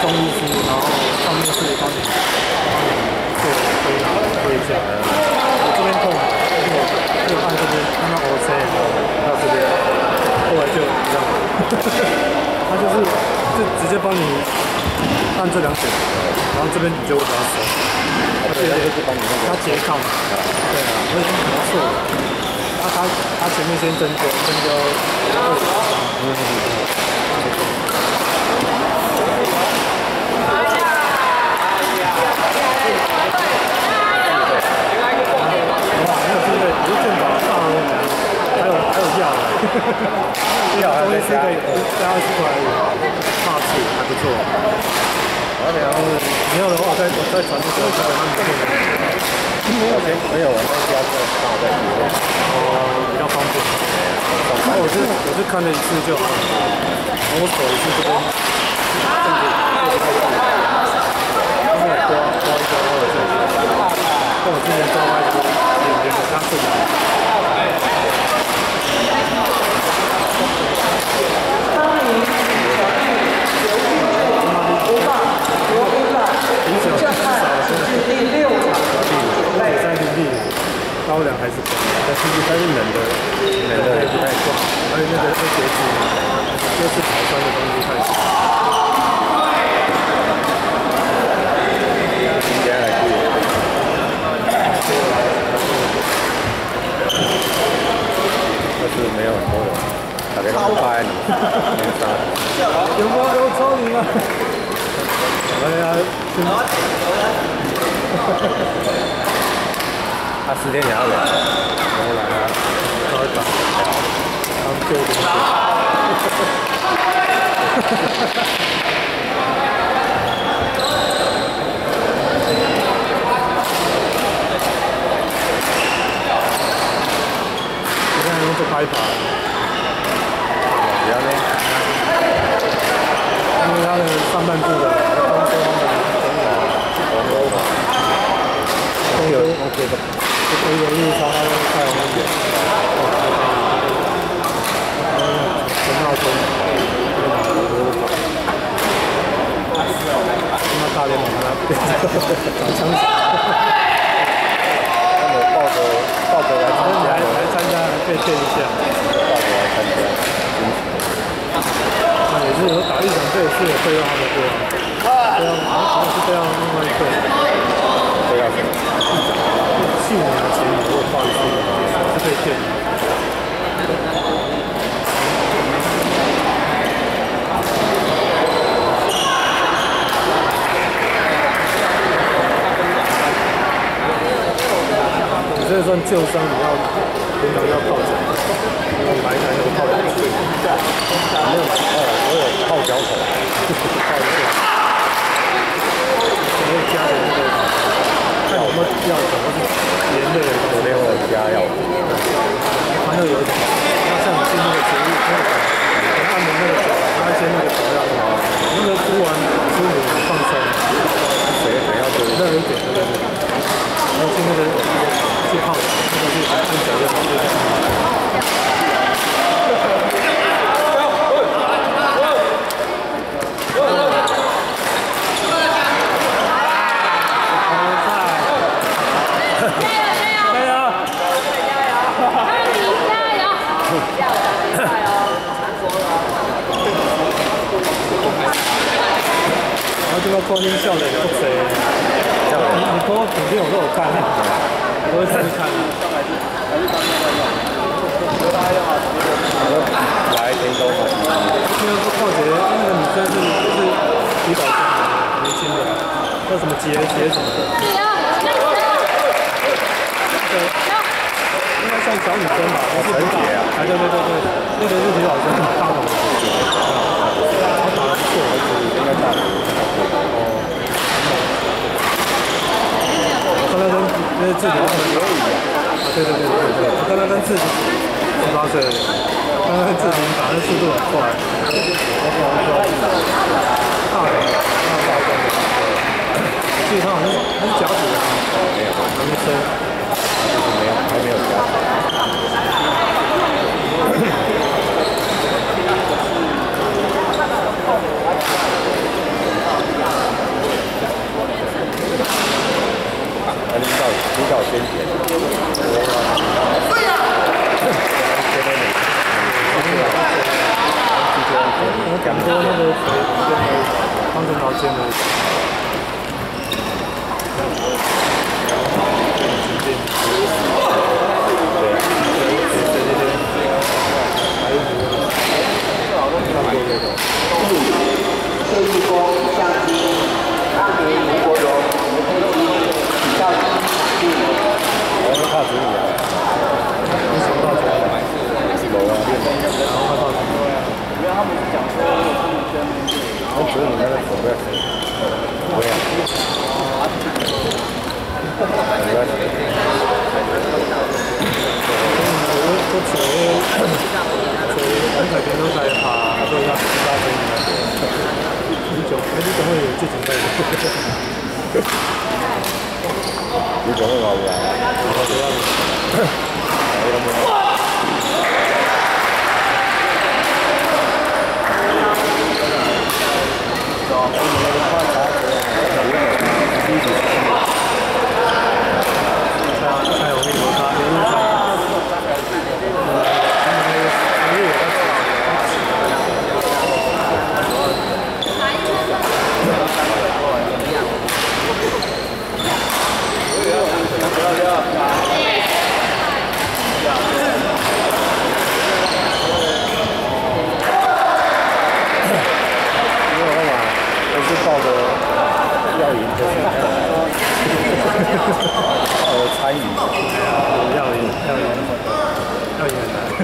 中医师，然后上面是帮你帮你做推拿推一下。我这边痛，就就按这边，看到 O C，到这边，后来就这样。他就是就直接帮你按这两点，然后这边你就会把它收。他这边就帮你。他拮抗。对啊，我已经可能错了。他他他前面先针灸，针灸二十张。嗯嗯嗯。药还没加，加出来，大气还不错。而且你要的话，再再传这个，基本上你就没有没有，再加这个大的，哦，比较方便。然后我是我是看了一次就好。了，然后我走一次这边，这样子这个太大，然后刮刮一刮我这里，像我之前刮开的，有有它这里。高粱还是高，但其实它是冷的，冷的也不太重，还有那个那茄子，就是草酸的东西太少。今天来去，但是没有很多人，大家都拍你，没啥。有吗？有超你吗？哎呀，他十天前要来，我来啊，稍微打，他们就点。你看用这拍法，不要呢，因为它的上半部的丰收的红欧嘛，都有 OK 的，这可以有日超，它会太红一点。陈茂忠，那大联盟他长枪手，他们抱着抱着来参加，来来参加可以见一下。抱着来参加，那也是有打一场队是有费用他们对啊，对啊，好像是这样另外一个，都要什么？去年的前年如果报一次是可以骗你。你这算旧伤，你要平常要泡脚，要买一台那个泡脚水。没有买哦，我有泡脚桶，泡一下，你会加点那个，看有没有药粉或是盐类的昨天我有加药，它那个有一种，那像你去那个节日那个按摩那个脚，加一些那个调料，那个敷完敷你放松，水水要多一点。热一点对对对，然后去那个去泡，那个是按脚的方式。加油！光音效的不誰？你你播影片我都有看，我都會上去看。来天都嘛，因为是浩杰那个女生是是体保生，年轻的，叫什么杰杰什么的，应该算小女生吧，不是陈杰啊哎对对对对，那个是体保生，大的，他打的不错，应该大。因为字体很优啊。对对对对对，刚刚跟字体，我告诉你，刚刚字体打的速度很快。我我我，大的，大的，大的，对体好像是脚趾啊，没有，还没升，没有，还没有加。还领导领导宣我。讲过那个，方正老先生。大主义。Cảm ơn.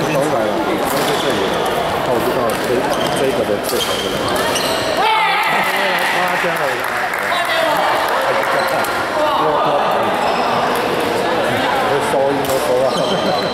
出来了，都是这里，我知道这这可能最少的了。哇！太夸张了，音都够了，哈哈哈，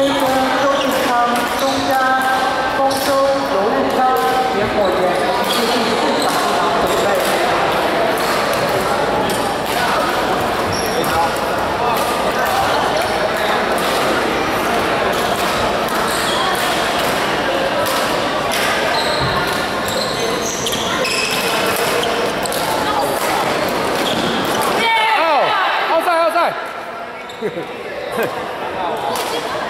非洲周志昌、中加、丰州刘日昌、严火炎是第四场准备。哦，奥赛奥赛。